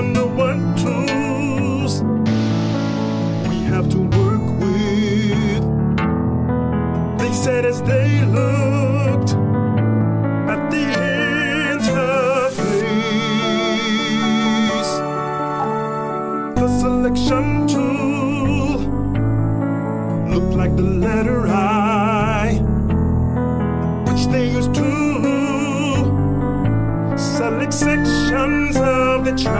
Wonder what tools we have to work with. They said as they looked at the interface, the selection tool looked like the letter I, select sections of the track.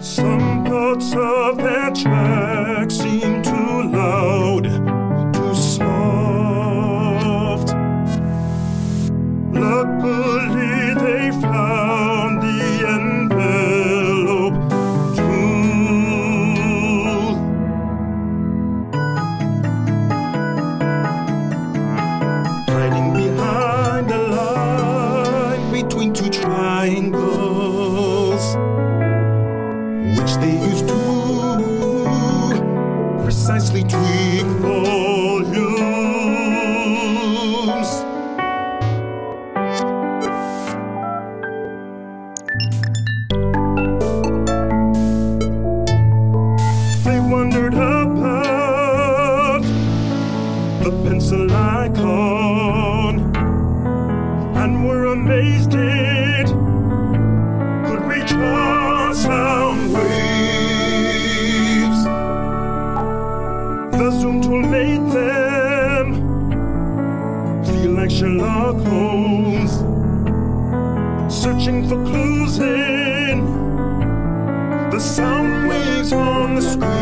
Some parts of that track seem too loud, too soft. Luckily, precisely tweak volumes. They wondered about the pencil I icon Zoom tool made them feel like Sherlock Holmes, searching for clues in the sound waves on the screen.